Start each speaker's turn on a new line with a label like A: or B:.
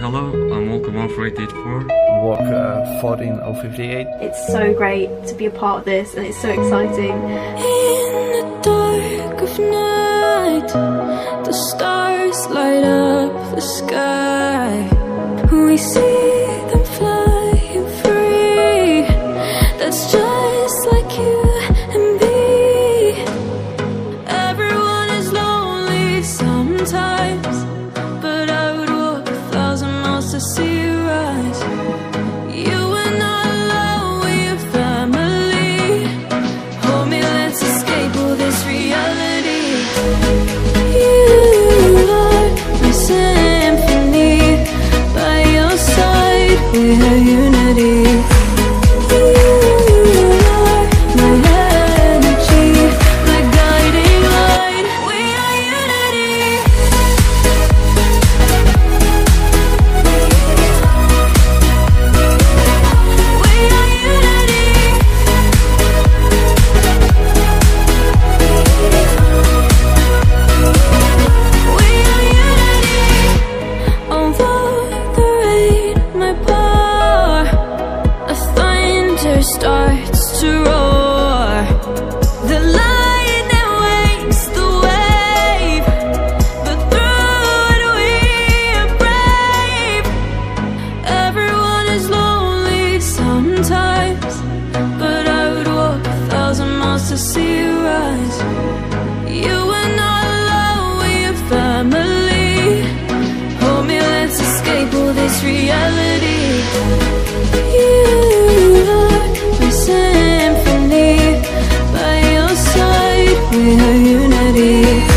A: Hello, I'm Walker 1384.
B: Walker 14058.
C: It's so great to be a part of this and it's so exciting.
D: In the dark of night, the stars light up the sky. We see see to see you rise You are not alone We are family. Hold me, let's escape all this reality. You are my symphony. By your side, we are unity